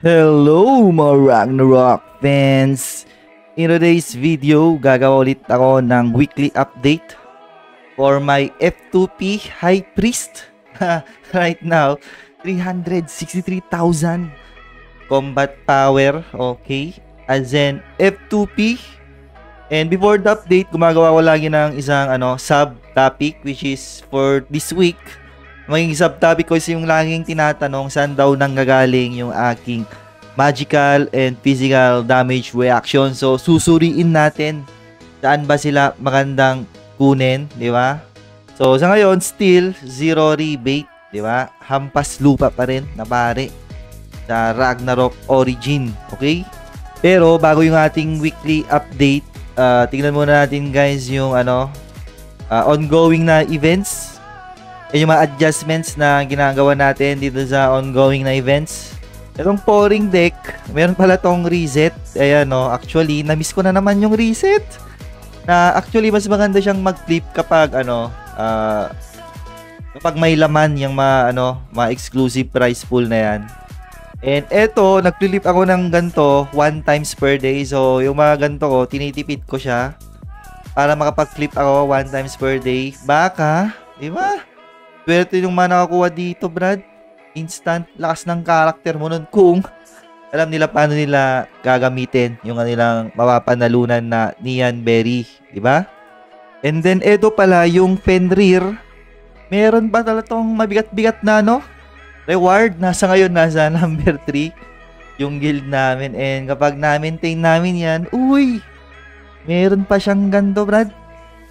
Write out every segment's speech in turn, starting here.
Hello mga Ragnarok fans! In today's video, gagawa ulit ako ng weekly update for my F2P High Priest. right now, 363,000 combat power, okay? As in F2P. And before the update, gumagawa ko lagi ng isang ano, sub-topic which is for this week maging subtopic ko is yung laging tinatanong saan daw nanggagaling yung aking magical and physical damage reaction. So, susuriin natin saan ba sila magandang kunin, di ba? So, sa ngayon, still, zero rebate, di ba? Hampas lupa pa rin na pare sa Ragnarok Origin, okay? Pero, bago yung ating weekly update, uh, tingnan muna natin guys yung ano, uh, ongoing na events yung mga adjustments na ginagawa natin dito sa ongoing na events. Itong pouring deck, meron pala tong reset. Ayan no, actually, na-miss ko na naman yung reset. Na actually, mas maganda siyang mag-flip kapag ano, uh, kapag may laman yung mga ano, mga exclusive prize pool na yan. And eto, nag-flip ako ng ganto one times per day. So, yung mga ganto ko, tinitipid ko siya para makapag-flip ako one times per day. Baka, di ba? Swerte yung mga nakakuha dito, Brad. Instant lakas ng karakter mo nun kung alam nila paano nila gagamitin yung kanilang mapapanalunan na Nian Berry, di ba? And then eto pala yung Fenrir. Meron pa talaga tong mabigat-bigat na no? Reward nasa ngayon nasa number 3 yung guild namin and kapag na-maintain namin yan, uy, meron pa siyang ganto, Brad.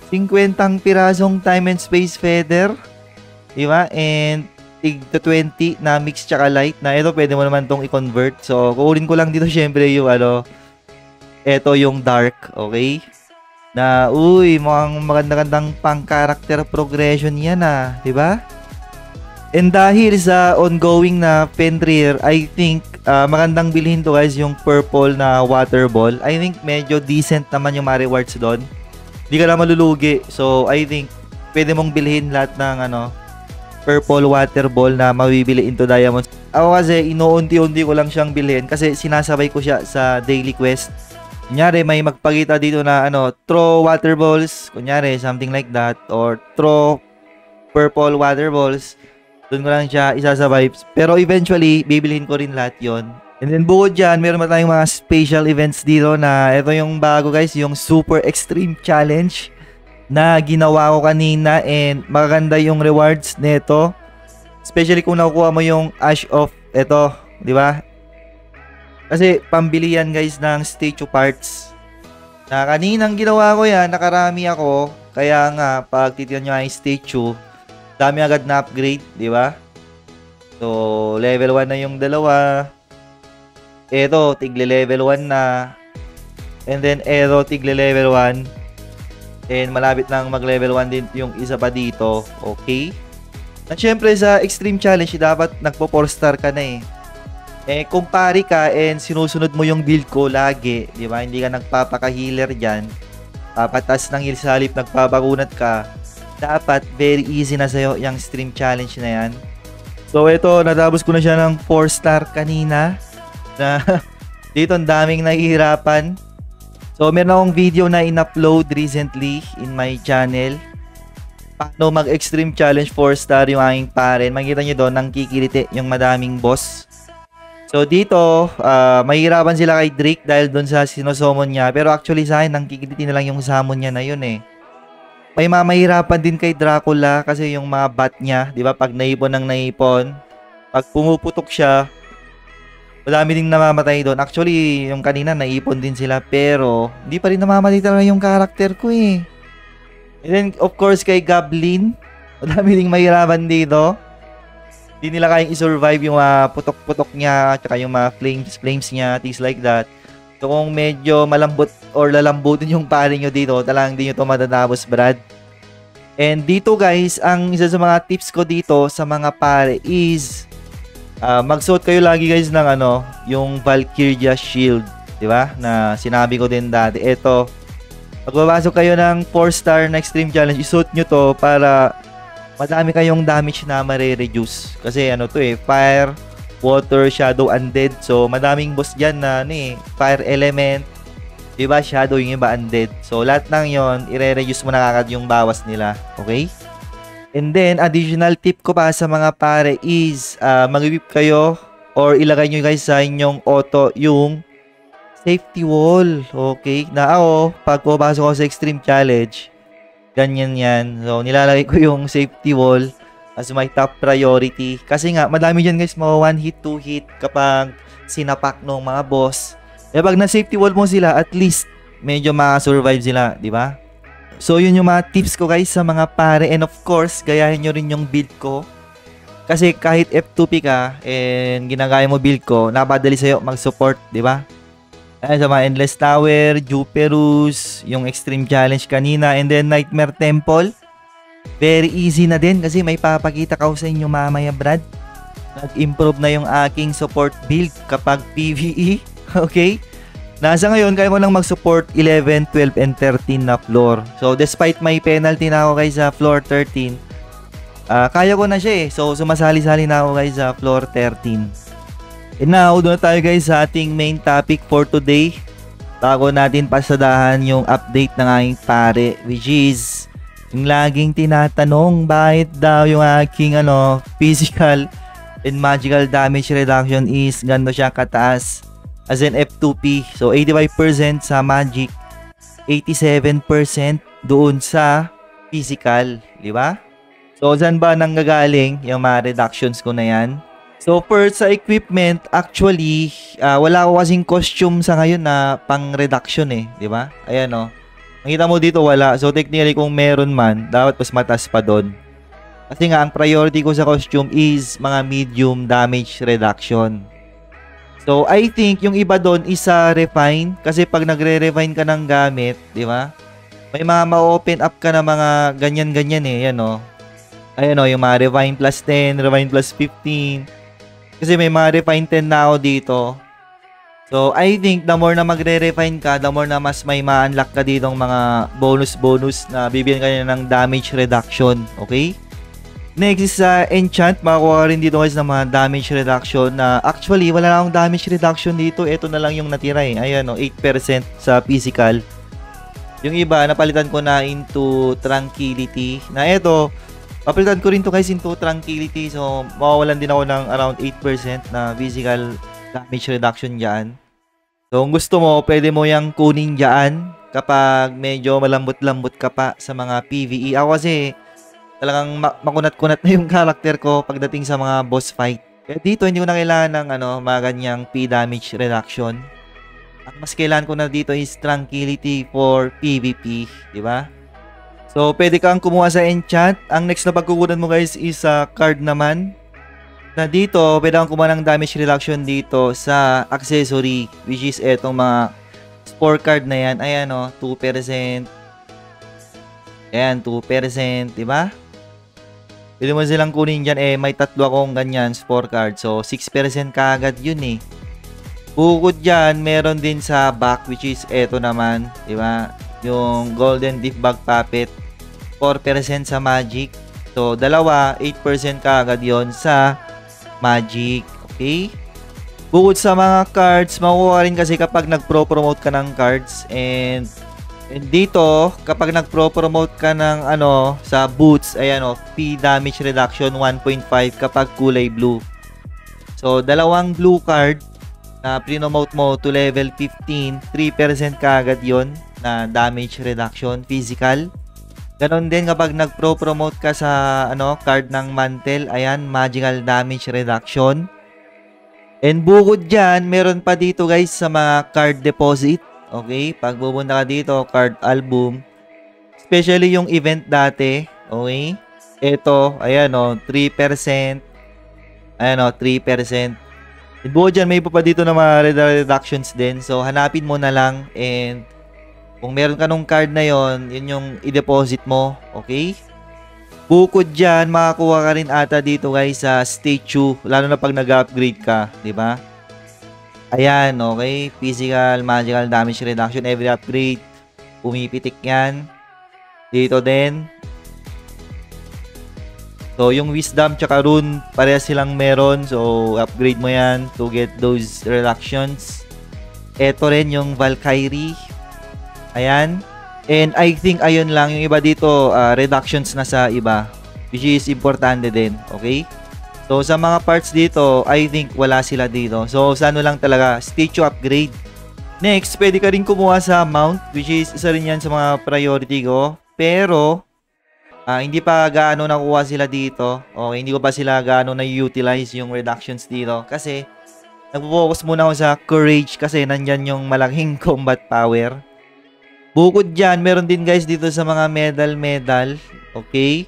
50 pirasong time and space feather Di ba? And tig to 20 na mix tsaka light na ito pwede mo naman tong i-convert. So, kukunin ko lang dito syempre yung ano, ito yung dark, okay? Na, uy, mukhang maganda-gandang pang-character progression yan ah, di ba? And dahil sa ongoing na Fenrir, I think uh, magandang bilhin to guys yung purple na water ball. I think medyo decent naman yung mga rewards doon. Hindi ka na malulugi. So, I think pwede mong bilhin lahat ng ano, purple water ball na mabibili into diamonds. Ako kasi inuunti-unti ko lang siyang bilhin kasi sinasabay ko siya sa daily quest. Kunyari may magpakita dito na ano, throw water balls, kunyari something like that or throw purple water balls. Doon ko lang siya isasabay. Pero eventually, bibilhin ko rin lahat yon. And then bukod dyan, meron pa tayong mga special events dito na ito yung bago guys, yung Super Extreme Challenge na ginawa ko kanina and maganda yung rewards nito. Especially kung nakukuha mo yung Ash of ito, di ba? Kasi pambili yan guys ng statue parts. Na kaninang ginawa ko yan, nakarami ako. Kaya nga, pag titiyan nyo yung statue, dami agad na upgrade, di ba? So, level 1 na yung dalawa. Ito, tigle level 1 na. And then, ito, tigle level 1. And malapit nang mag-level 1 din yung isa pa dito. Okay? At syempre sa Extreme Challenge, dapat nagpo 4 star ka na eh. Eh, kung pari ka and sinusunod mo yung build ko lagi, di ba? Hindi ka nagpapaka-healer dyan. Papatas ng heal sa halip, nagpapakunat ka. Dapat, very easy na sa'yo yung Extreme Challenge na yan. So, ito, natapos ko na siya ng 4 star kanina. Na, dito, ang daming nahihirapan So, meron akong video na in-upload recently in my channel. Paano mag-extreme challenge 4 star yung aking paren. Makikita nyo doon, nang kikiliti yung madaming boss. So, dito, uh, mahirapan sila kay Drake dahil doon sa sinosomon niya. Pero actually sa akin, nang kikiliti na lang yung summon niya na yun eh. May mamahirapan din kay Dracula kasi yung mga bat niya, di ba? Pag naipon ng naipon, pag pumuputok siya, Madami ding namamatay doon. Actually, yung kanina naipon din sila pero hindi pa rin namamatay talaga yung character ko eh. And then, of course, kay Goblin, madami ding mahirapan dito. Hindi nila kayang i-survive yung uh, putok-putok niya at yung mga flames, flames niya, things like that. So, kung medyo malambot or lalambutin yung pare nyo dito, talagang hindi nyo ito matatapos, Brad. And dito guys, ang isa sa mga tips ko dito sa mga pare is uh, magsuot kayo lagi guys ng ano, yung Valkyria Shield, 'di ba? Na sinabi ko din dati. Ito, pag kayo ng 4 star na extreme challenge, isuot nyo to para madami kayong damage na mare-reduce. Kasi ano to eh, fire, water, shadow, undead. So, madaming boss dyan na ano eh, fire element, Diba? Shadow yung iba undead. So, lahat ng yon ire-reduce mo na kagad yung bawas nila. Okay? And then, additional tip ko pa sa mga pare is uh, mag-whip kayo or ilagay nyo guys sa inyong auto yung safety wall. Okay? Na ako, pag pumapasok ko sa extreme challenge, ganyan yan. So, nilalagay ko yung safety wall as my top priority. Kasi nga, madami dyan guys, mga one hit, two hit kapag sinapak ng mga boss eh pag na safety wall mo sila, at least medyo maka-survive sila, di ba? So yun yung mga tips ko guys sa mga pare and of course, gayahin nyo rin yung build ko. Kasi kahit F2P ka and ginagaya mo build ko, napadali sa'yo mag-support, di ba? Ayan sa mga Endless Tower, Juperus, yung Extreme Challenge kanina, and then Nightmare Temple. Very easy na din kasi may papakita ko sa inyo mamaya Brad. Nag-improve na yung aking support build kapag PvE. Okay? Nasa ngayon, kaya ko lang mag-support 11, 12, and 13 na floor. So, despite may penalty na ako guys sa floor 13, uh, kaya ko na siya eh. So, sumasali-sali na ako guys sa floor 13. And now, doon na tayo guys sa ating main topic for today. Bago natin pasadahan yung update ng aking pare, which is yung laging tinatanong bakit daw yung aking ano, physical and magical damage reduction is gano'n siya kataas as in F2P. So 85% sa Magic, 87% doon sa physical, di ba? So saan ba nanggagaling yung mga reductions ko na yan? So first sa equipment, actually, uh, wala ko kasing costume sa ngayon na pang reduction eh, di ba? Ayan oh. Nakita mo dito wala. So technically kung meron man, dapat mas matas pa doon. Kasi nga ang priority ko sa costume is mga medium damage reduction. So, I think yung iba doon is sa refine kasi pag nagre-refine ka ng gamit, di ba? May mga ma-open up ka na mga ganyan-ganyan eh, yan oh. Ayan oh, yung mga refine plus 10, refine plus 15. Kasi may mga refine 10 na ako dito. So, I think the more na magre-refine ka, the more na mas may ma-unlock ka dito ng mga bonus-bonus na bibigyan ka ng damage reduction. Okay? Next sa enchant, makakuha rin dito guys ng mga damage reduction na actually wala na akong damage reduction dito. Ito na lang yung natira eh. Ayan o, 8% sa physical. Yung iba, napalitan ko na into tranquility. Na ito, papalitan ko rin to guys into tranquility. So, mawawalan din ako ng around 8% na physical damage reduction dyan. So, kung gusto mo, pwede mo yung kunin dyan kapag medyo malambot-lambot ka pa sa mga PvE. Ako kasi, talagang makunat-kunat na yung character ko pagdating sa mga boss fight. Kaya dito, hindi ko na kailangan ng ano, mga ganyang P damage reduction. Ang mas kailangan ko na dito is tranquility for PvP, di ba? So, pwede kang kumuha sa enchant. Ang next na pagkukunan mo guys is sa uh, card naman. Na dito, pwede kang kumuha ng damage reduction dito sa accessory, which is etong mga spore card na yan. Ayan o, oh, 2%. Ayan, 2%, di ba? Pwede mo silang kunin dyan, eh, may tatlo akong ganyan, sport card. So, 6% kaagad yun eh. Bukod dyan, meron din sa back, which is eto naman, di ba? Yung Golden Deep Bag Puppet. 4% sa Magic. So, dalawa, 8% kaagad yon sa Magic. Okay? Bukod sa mga cards, makukuha rin kasi kapag nag-pro-promote ka ng cards and And dito, kapag nagpro-promote ka ng ano sa boots, ayan o, P damage reduction 1.5 kapag kulay blue. So, dalawang blue card na prinomote mo to level 15, 3% kaagad yon na damage reduction physical. Ganon din kapag nagpro-promote ka sa ano card ng mantle, ayan, magical damage reduction. And bukod dyan, meron pa dito guys sa mga card deposit Okay? Pag pupunta ka dito, card album. Especially yung event dati. Okay? Ito, ayan o, 3%. Ayan o, 3%. Buo dyan, may pa pa dito na mga reductions din. So, hanapin mo na lang. And, kung meron ka nung card na yon yun yung i-deposit mo. Okay? Bukod dyan, makakuha ka rin ata dito guys sa statue. Lalo na pag nag-upgrade ka. ba diba? Ayan, okay. Physical, magical damage reduction, every upgrade. Pumipitik yan. Dito din. So, yung Wisdom tsaka Rune, parehas silang meron. So, upgrade mo yan to get those reductions. Ito rin yung Valkyrie. Ayan. And I think ayun lang. Yung iba dito, uh, reductions na sa iba. Which is importante din. Okay? So, sa mga parts dito, I think wala sila dito. So, sa ano lang talaga, statue upgrade. Next, pwede ka rin kumuha sa mount, which is isa rin yan sa mga priority ko. Pero, Uh, hindi pa gaano nakuha sila dito. Okay, hindi ko pa sila gaano na-utilize yung reductions dito. Kasi, nagpo-focus muna ako sa courage kasi nandyan yung malaking combat power. Bukod dyan, meron din guys dito sa mga medal-medal. Okay.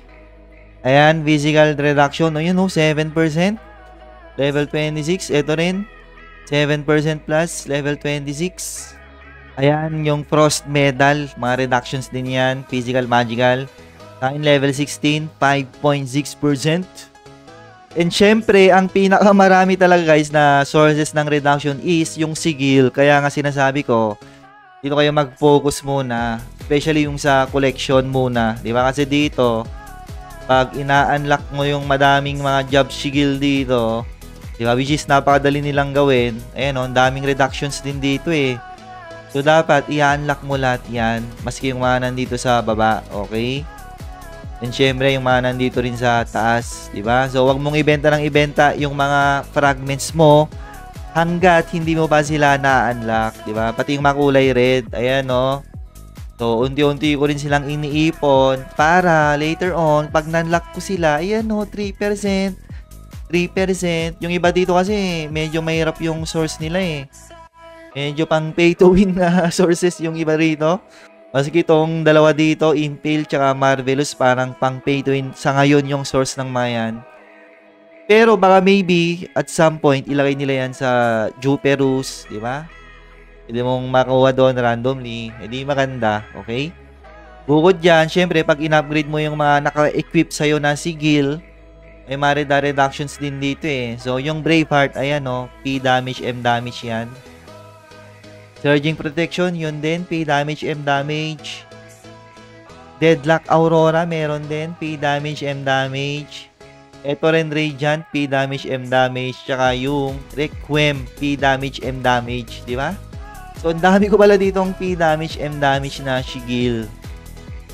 Ayan, physical reduction. O yun o, 7%. Level 26. Ito rin. 7% plus. Level 26. Ayan, yung frost medal. Mga reductions din yan. Physical, magical. Kain level 16, 5.6%. And syempre, ang pinakamarami talaga guys na sources ng reduction is yung sigil. Kaya nga sinasabi ko, dito kayo mag-focus muna. Especially yung sa collection muna. Di ba? Kasi dito, pag ina-unlock mo yung madaming mga job sigil dito, di ba? Which is napakadali nilang gawin. Ayan o, oh, daming reductions din dito eh. So, dapat i-unlock mo lahat yan. Maski yung mga nandito sa baba. Okay? And syempre, yung mga nandito rin sa taas, di ba? So, wag mong ibenta ng ibenta yung mga fragments mo hanggat hindi mo pa sila na-unlock, di ba? Pati yung makulay red, ayan, no? So, unti-unti ko rin silang iniipon para later on, pag na-unlock ko sila, ayan, no, 3%, 3%. Yung iba dito kasi, medyo mahirap yung source nila, eh. Medyo pang pay to win na sources yung iba rito. Maski itong dalawa dito, Impale tsaka Marvelous, parang pang pay to win sa ngayon yung source ng Mayan. Pero baka maybe at some point ilagay nila yan sa Juperus, di ba? Hindi mong makuha doon randomly, hindi maganda, okay? Bukod dyan, syempre pag in-upgrade mo yung mga naka-equip sa'yo na sigil, may marida reductions din dito eh. So yung Braveheart, ayan o, oh, P damage, M damage yan. Surging Protection, yun din. P damage, M damage. Deadlock Aurora, meron din. P damage, M damage. Ito rin Radiant, P damage, M damage. Tsaka yung Requiem, P damage, M damage. Di ba? So, ang dami ko pala ditong P damage, M damage na Shigil.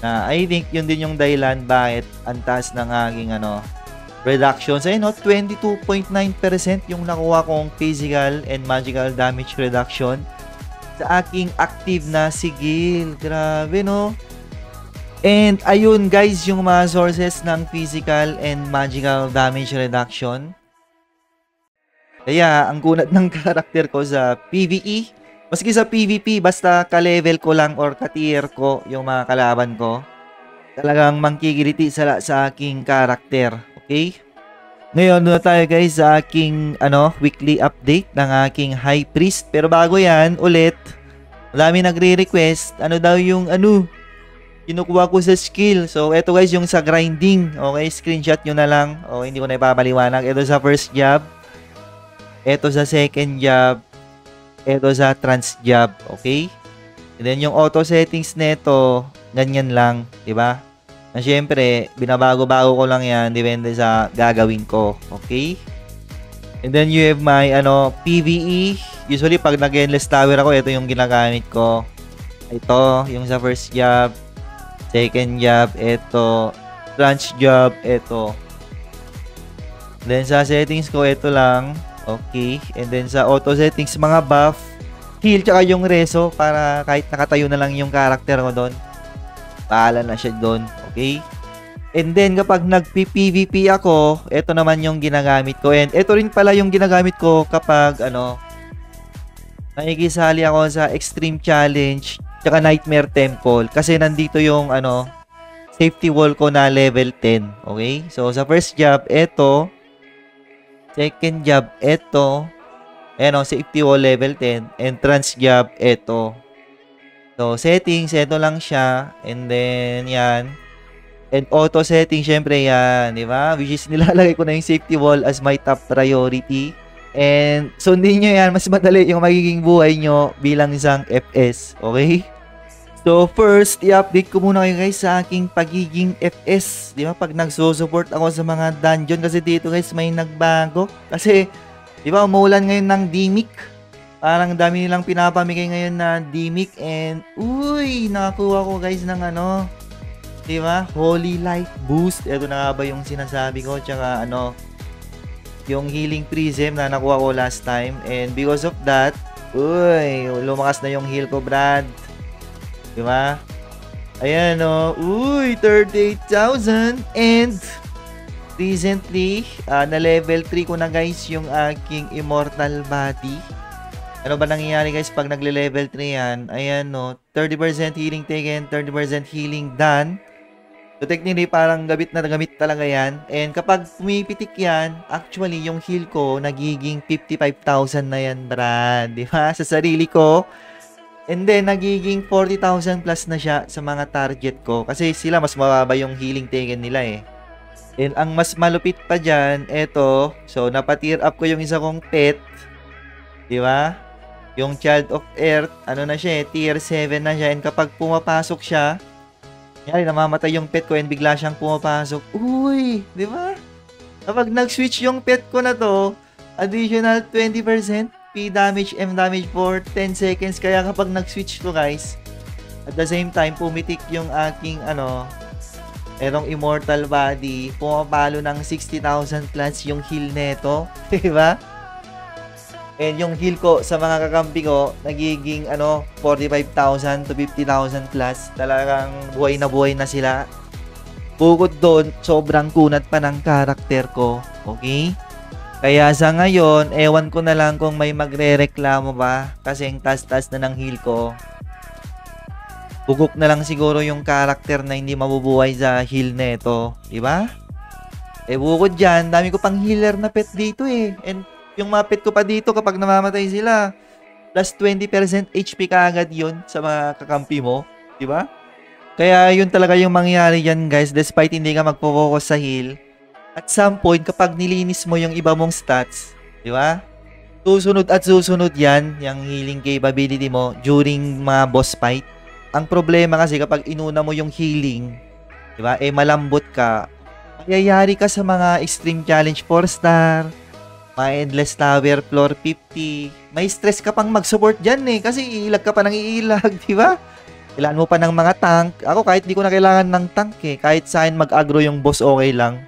Na I think yun din yung dahilan bakit ang taas ng aking ano, reductions. Ayun, no? 22.9% yung nakuha kong physical and magical damage reduction sa aking active na sigil. Grabe, no? And ayun guys, yung mga sources ng physical and magical damage reduction. Kaya ang kunat ng karakter ko sa PvE, maski sa PvP, basta ka-level ko lang or ka-tier ko yung mga kalaban ko, talagang mangkikiliti sa, sa aking karakter. Okay? Ngayon, na tayo guys sa aking ano, weekly update ng aking High Priest. Pero bago yan, ulit, marami nagre-request, ano daw yung ano, kinukuha ko sa skill. So, eto guys, yung sa grinding. Okay, screenshot nyo na lang. Okay, hindi ko na ipapaliwanag. Ito sa first job. Ito sa second job. Ito sa trans job. Okay? And then, yung auto settings neto, ganyan lang. ba diba? Na syempre, binabago-bago ko lang yan. Depende sa gagawin ko. Okay? And then, you have my, ano, PVE. Usually, pag nag-endless tower ako, ito yung ginagamit ko. Ito, yung sa first job. Second job, ito. Branch job, ito. Then, sa settings ko, ito lang. Okay. And then, sa auto settings, mga buff. Heal, tsaka yung reso. Para kahit nakatayo na lang yung character ko doon. Paala na siya doon. Okay? And then, kapag nag-PVP ako, ito naman yung ginagamit ko. And ito rin pala yung ginagamit ko kapag, ano, nakikisali ako sa Extreme Challenge tsaka Nightmare Temple. Kasi nandito yung, ano, safety wall ko na level 10. Okay? So, sa first job, ito. Second job, ito. Ayan o, safety wall level 10. Entrance job, ito. So, settings, ito lang siya. And then, yan. And auto setting, syempre yan, di ba? Which is nilalagay ko na yung safety wall as my top priority. And sundin nyo yan, mas madali yung magiging buhay nyo bilang isang FS. Okay? So first, i-update ko muna kayo guys sa aking pagiging FS. Di ba? Pag nagso-support ako sa mga dungeon kasi dito guys may nagbago. Kasi, di ba, umuulan ngayon ng Dimic. Parang dami nilang pinapamigay ngayon na Dimic and uy, nakakuha ko guys ng ano, di ba? Holy Light Boost. Ito na nga ba yung sinasabi ko? Tsaka ano, yung Healing Prism na nakuha ko last time. And because of that, uy, lumakas na yung heal ko, Brad. Di ba? Ayan o. Oh. Uy, 38,000. And recently, uh, na level 3 ko na guys yung aking immortal body. Ano ba nangyayari guys pag nagle-level 3 yan? Ayan no. 30% healing taken, 30% healing done. So technically parang gamit na gamit talaga yan. And kapag pumipitik yan, actually yung heal ko nagiging 55,000 na yan, Brad. Di ba? Sa sarili ko, And then, nagiging 40,000 plus na siya sa mga target ko. Kasi sila mas mababa yung healing taken nila eh. And ang mas malupit pa dyan, eto. So, napatear up ko yung isa kong pet. Di ba? Yung Child of Earth, ano na siya eh, tier 7 na siya. And kapag pumapasok siya, yari, namamatay yung pet ko and bigla siyang pumapasok. Uy! Di ba? Kapag nag-switch yung pet ko na to, additional 20%, P damage, M damage for 10 seconds. Kaya kapag nag-switch to guys, at the same time, pumitik yung aking ano, erong immortal body, pumapalo ng 60,000 plus yung heal neto. diba? And yung heal ko sa mga kakampi ko, nagiging ano, 45,000 to 50,000 plus. Talagang buhay na buhay na sila. Bukod doon, sobrang kunat pa ng karakter ko. Okay? Kaya sa ngayon, ewan ko na lang kung may magre-reklamo ba kasi ang tas-tas na ng heal ko. Bugok na lang siguro yung karakter na hindi mabubuhay sa heal neto, di ba? Eh bukod diyan, dami ko pang healer na pet dito eh. And yung mga pet ko pa dito kapag namamatay sila, plus 20% HP kaagad yun sa mga kakampi mo, di ba? Kaya yun talaga yung mangyayari yan guys, despite hindi ka magpo-focus sa heal, at some point, kapag nilinis mo yung iba mong stats, di ba? Susunod at susunod yan, yung healing capability mo during mga boss fight. Ang problema kasi kapag inuna mo yung healing, di ba? Eh malambot ka, mayayari ka sa mga extreme challenge 4 star, mga endless tower floor 50. May stress ka pang mag-support diyan eh kasi iilag ka pa ng iilag, di ba? Kailangan mo pa ng mga tank. Ako kahit di ko na kailangan ng tank eh. Kahit sa akin mag-agro yung boss okay lang.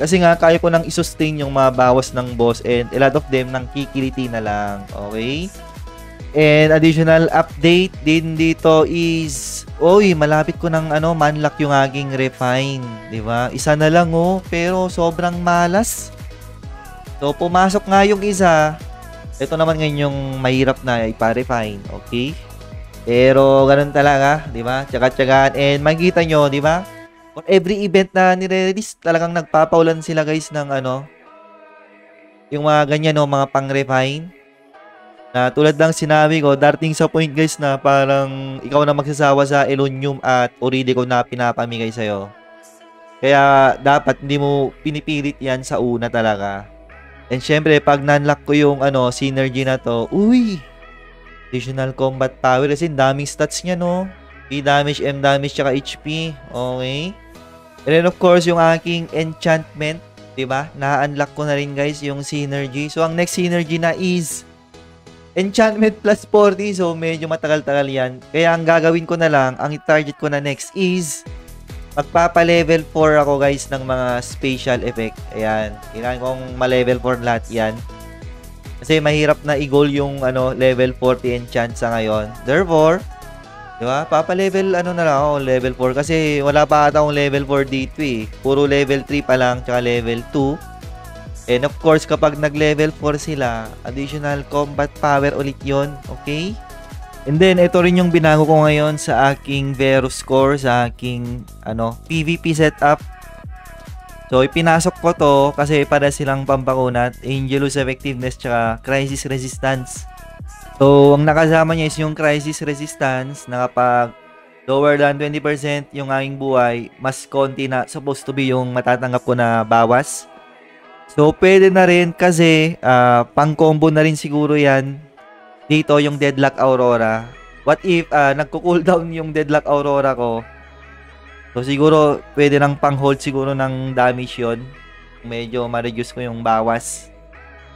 Kasi nga, kaya ko nang isustain yung mga bawas ng boss and a lot of them nang kikiliti na lang. Okay? And additional update din dito is, oy, malapit ko ng ano, manlock yung aking refine. ba diba? Isa na lang oh, pero sobrang malas. So, pumasok nga yung isa. Ito naman ngayon yung mahirap na ipa-refine. Okay? Pero, ganun talaga, di ba? Tsaga-tsagaan. And makikita nyo, di ba? On every event na nire-release, talagang nagpapaulan sila guys ng ano, yung mga ganyan no, mga pang-refine. Na tulad ng sinabi ko, darting sa point guys na parang ikaw na magsasawa sa Elonium at Oridico na pinapamigay sa'yo. Kaya dapat hindi mo pinipilit yan sa una talaga. And syempre, pag nanlock ko yung ano, synergy na to, uy, additional combat power kasi daming stats niya no. P damage, M damage, tsaka HP. Okay. And then of course, yung aking enchantment, 'di ba? Na-unlock ko na rin guys yung synergy. So ang next synergy na is enchantment plus 40. So medyo matagal-tagal 'yan. Kaya ang gagawin ko na lang, ang target ko na next is magpapa-level 4 ako guys ng mga special effect. Ayan. Kailangan kong ma-level 4 lahat 'yan. Kasi mahirap na i-goal yung ano level 40 enchant sa ngayon. Therefore, Di ba? Papa-level ano na lang ako, level 4 kasi wala pa ata akong level 4 dito eh. Puro level 3 pa lang tsaka level 2. And of course, kapag nag-level 4 sila, additional combat power ulit yon Okay? And then, ito rin yung binago ko ngayon sa aking Vero score, sa aking ano, PvP setup. So, ipinasok ko to kasi para silang pampakunat, Angelus Effectiveness tsaka Crisis Resistance. So, ang nakasama niya is yung crisis resistance na kapag lower than 20% yung aking buhay, mas konti na supposed to be yung matatanggap ko na bawas. So, pwede na rin kasi uh, pang-combo na rin siguro yan dito yung Deadlock Aurora. what if uh, nagko-cooldown yung Deadlock Aurora ko? So siguro pwede nang pang-hold siguro ng damage 'yon. Medyo ma-reduce ko yung bawas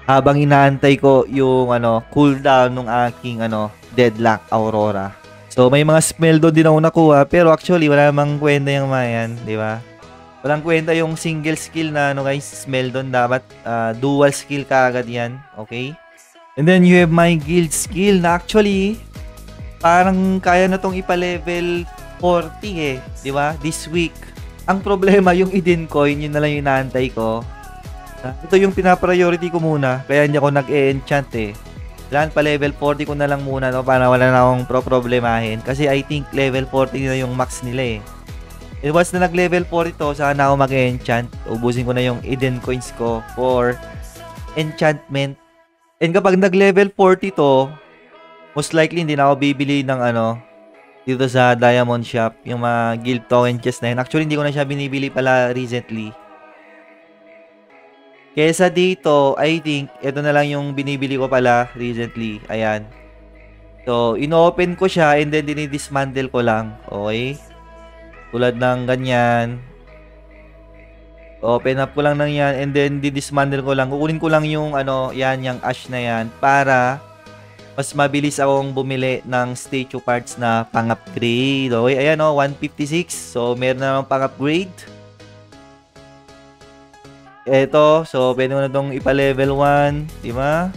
habang inaantay ko yung ano cooldown ng aking ano Deadlock Aurora. So may mga smell doon din ako nakuha pero actually wala namang kwenta yung mga yan, di ba? Walang kwenta yung single skill na ano guys, smell doon dapat uh, dual skill ka agad yan, okay? And then you have my guild skill na actually parang kaya na tong ipa-level 40 eh, di ba? This week. Ang problema yung Eden coin, yun na lang yung inaantay ko. Ito yung pina-priority ko muna, kaya hindi ako nag-enchant eh. Kailangan pa level 40 ko na lang muna no, para wala na akong pro-problemahin. Kasi I think level 40 na yung max nila eh. And once na nag-level 4 ito, saka na ako mag-enchant. Ubusin ko na yung Eden coins ko for enchantment. And kapag nag-level 40 to, most likely hindi na ako bibili ng ano, dito sa Diamond Shop, yung mga guild token chest na yun. Actually, hindi ko na siya binibili pala recently. Kesa dito, I think, ito na lang yung binibili ko pala recently. Ayan. So, ino-open ko siya and then dinidismantle ko lang. Okay? Tulad ng ganyan. Open up ko lang ng yan and then didismantle ko lang. Kukunin ko lang yung ano, yan, yung ash na yan para mas mabilis akong bumili ng statue parts na pang-upgrade. Okay, ayan o, oh, 156. So, meron na naman pang-upgrade. Ito, so pwede mo na itong ipa-level 1, di ba?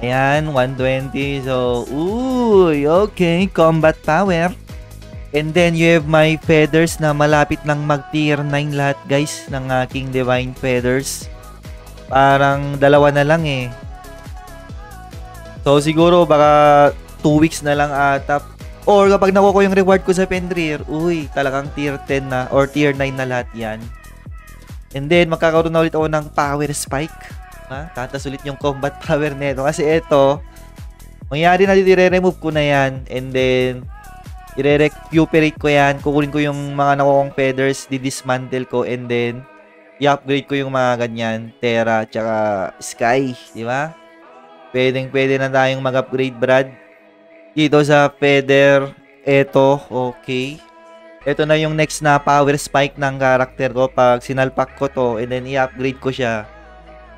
Ayan, 120. So, uy, okay, combat power. And then you have my feathers na malapit nang mag tier 9 lahat guys ng aking divine feathers. Parang dalawa na lang eh. So siguro baka 2 weeks na lang ata. Or kapag nakuha ko yung reward ko sa Fenrir, uy, talagang tier 10 na or tier 9 na lahat yan. And then magkakaroon na ulit ako ng power spike. Ha? Tatas ulit yung combat power nito. Kasi ito, mangyari na dito, remove ko na yan. And then, i-recuperate ko yan, kukunin ko yung mga nakukong feathers, di-dismantle ko, and then, i-upgrade ko yung mga ganyan, Terra, tsaka Sky, di ba? Pwedeng pwede na tayong mag-upgrade, Brad. Dito sa feather, eto, okay. Ito na yung next na power spike ng character ko. Pag sinalpak ko to, and then i-upgrade ko siya.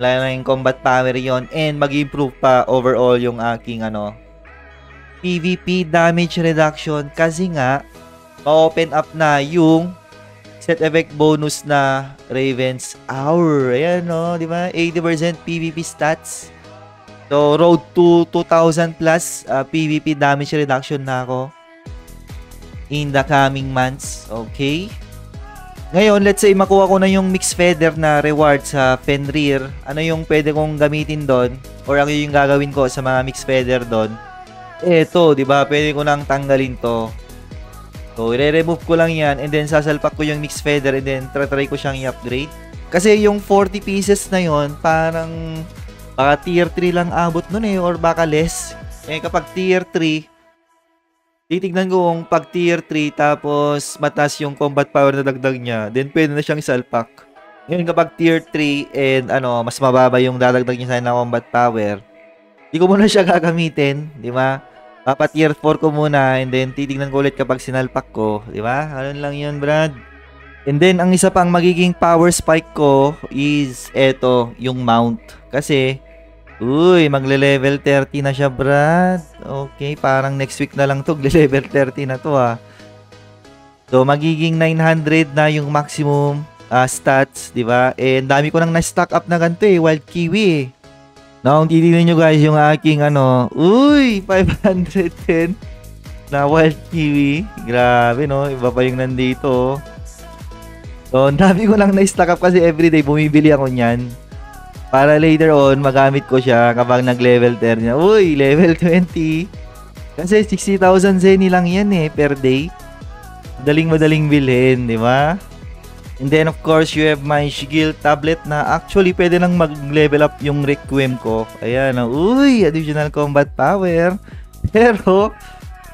Wala na yung combat power yon and mag-improve pa overall yung aking ano, PVP damage reduction kasi nga ma-open up na yung set effect bonus na Raven's Hour. Ayan no, di ba? 80% PVP stats. So, road to 2,000 plus uh, PVP damage reduction na ako in the coming months. Okay? Ngayon, let's say makuha ko na yung mixed feather na reward sa Fenrir. Ano yung pwede kong gamitin doon? Or ano yung gagawin ko sa mga mixed feather doon? eto, di ba? Pwede ko nang tanggalin to. So, i-remove ko lang yan and then sasalpak ko yung mix feather and then try ko siyang i-upgrade. Kasi yung 40 pieces na yon parang baka tier 3 lang abot nun eh or baka less. Eh kapag tier 3, titignan ko kung pag tier 3 tapos matas yung combat power na dagdag niya, then pwede na siyang isalpak. Ngayon kapag tier 3 and ano, mas mababa yung dadagdag niya sa na combat power, di ko muna siya gagamitin, di ba? Papat year 4 ko muna and then titignan ko ulit kapag sinalpak ko. Di ba? Ganun lang yun, Brad. And then, ang isa pang magiging power spike ko is eto, yung mount. Kasi, uy, magle-level 30 na siya, Brad. Okay, parang next week na lang to, level 30 na to, ah. So, magiging 900 na yung maximum uh, stats, di ba? And dami ko nang na-stock up na ganito eh, wild kiwi eh. Now, titignan nyo guys yung aking ano, uy, 510 na wild kiwi. Grabe no, iba pa yung nandito. So, dami ko lang na-stock up kasi everyday bumibili ako niyan. Para later on, magamit ko siya kapag nag-level 10 niya. Uy, level 20. Kasi 60,000 zeni lang yan eh, per day. Daling-madaling bilhin, di ba? And then of course, you have my Shigil tablet na actually pwede nang mag-level up yung Requiem ko. Ayan, uh, uy, additional combat power. Pero,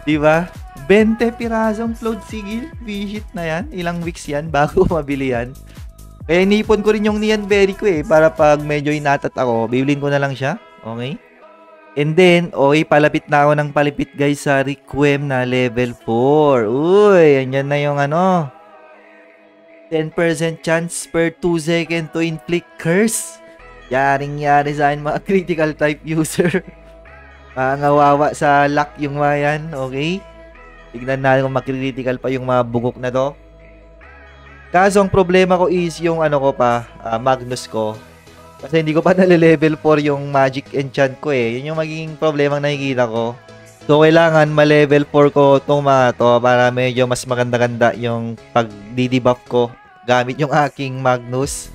di ba? 20 pirasong float sigil. Visit na yan. Ilang weeks yan bago mabili yan. Kaya inipon ko rin yung Nian Berry ko eh. Para pag medyo inatat ako, bibilin ko na lang siya. Okay? And then, okay, palapit na ako ng palipit guys sa Requiem na level 4. Uy, andyan na yung ano. 10% chance per 2 second to inflict curse. Yaring-yari sa akin mga critical type user. Pangawawa sa luck yung mga yan, okay? Tignan natin kung makritical pa yung mga bugok na to. Kaso ang problema ko is yung ano ko pa, uh, Magnus ko. Kasi hindi ko pa nale-level 4 yung magic enchant ko eh. Yun yung magiging problema nakikita ko. So, kailangan ma-level 4 ko itong mga to para medyo mas maganda-ganda yung pag-debuff ko gamit yung aking Magnus.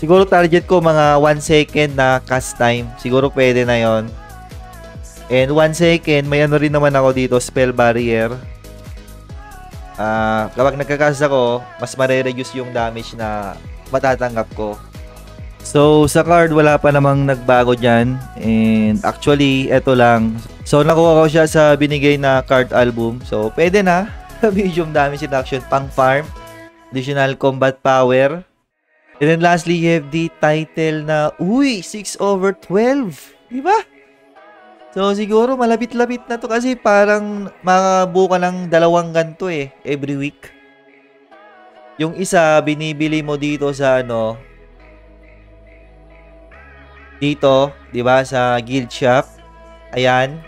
Siguro target ko mga 1 second na cast time. Siguro pwede na yon. And 1 second, may ano rin naman ako dito, spell barrier. Ah, uh, kapag nagka-cast ako, mas mare-reduce yung damage na matatanggap ko. So, sa card, wala pa namang nagbago dyan. And actually, eto lang. So, nakuha ko siya sa binigay na card album. So, pwede na. Medium damage reduction, pang farm. Additional combat power. And then lastly, you have the title na, uy, 6 over 12. Diba? So, siguro malapit-lapit na to kasi parang makabuka ng dalawang ganto eh, every week. Yung isa, binibili mo dito sa ano, dito, 'di ba, sa guild shop. Ayan.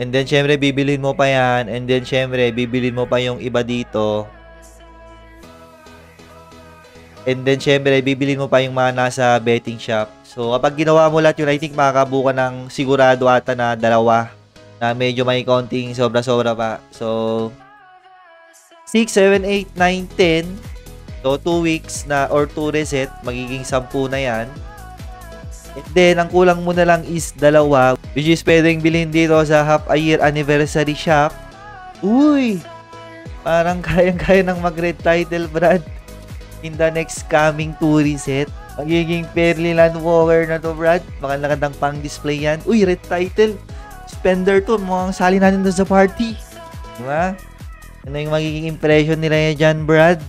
And then syempre bibilin mo pa 'yan and then syempre bibilin mo pa yung iba dito. And then syempre bibilin mo pa yung mga nasa betting shop. So kapag ginawa mo lahat yun, I think makakabuka ng sigurado ata na dalawa na medyo may konting sobra-sobra pa. So 6, 7, 8, 9, 10. So 2 weeks na or 2 reset, magiging 10 na 'yan. And then, ang kulang mo na lang is dalawa, which is pwedeng bilhin dito sa half a year anniversary shop. Uy! Parang kayang-kaya ng mag-red title, Brad. In the next coming 2 reset. Magiging fairly land walker na to, Brad. Baka nakandang pang-display yan. Uy, red title. Spender to. Mukhang sali natin doon sa party. Diba? Ano yung magiging impression nila yan dyan, Brad?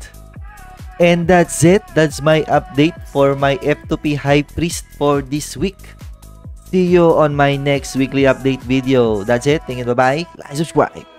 And that's it. That's my update for my F2P High Priest for this week. See you on my next weekly update video. That's it. Thank you. Bye-bye. Like, subscribe.